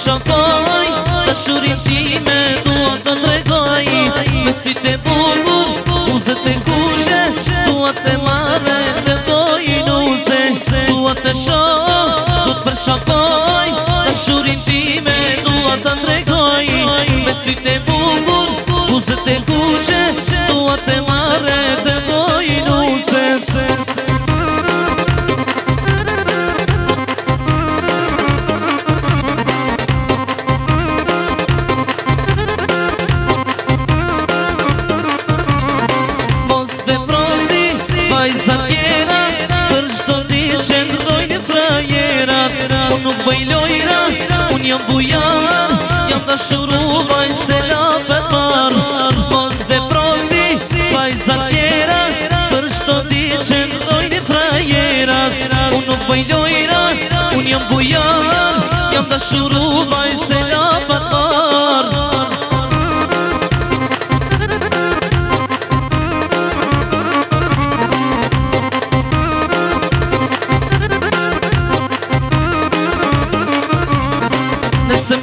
Shokoj, të shurin ti me dua të trekoj Me si të buhur, muze të ngujë Dua të mare, të dojë në uze Dua të sho, du të shokoj Shokoj, të shurin ti me dua të trekoj jam bujar Jam të shuru vajnë se la për par Mos dhe prozi vajnë za tjera Për shto di që në dojnë i frajera Unë nuk bëjnë lojra, unë jam bujar Jam të shuru vajnë se la për par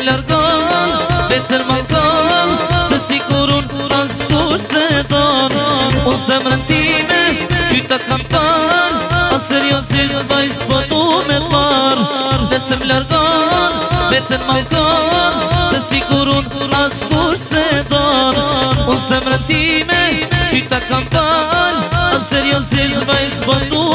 largon Besër më thon Se si kurun pas kush se don O zemrën time Ty të kam thon A seriosisht vajs po du me thon Besër më largon Besër më Se si kurun pas kush se don O zemrën time Ty të kam thon A seriosisht vajs po du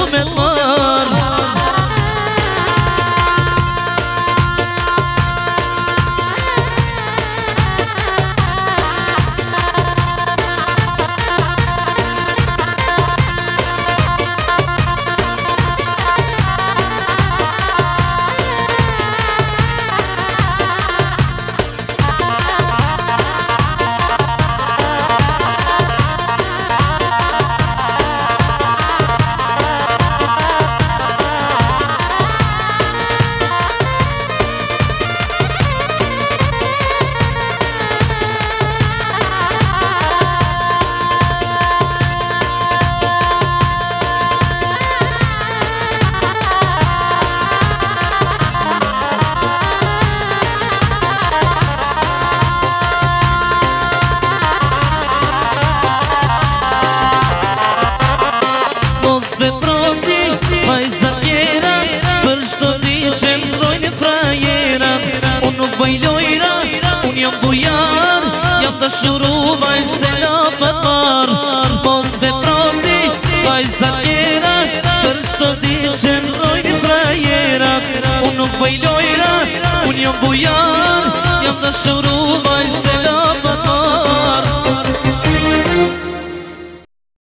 Kap të shuru se në pëtar Pos me prati vajzë atjera Për shto di që në rojnë prajera Unë nuk bëjdojra, unë jëmë bujar Jam të shuru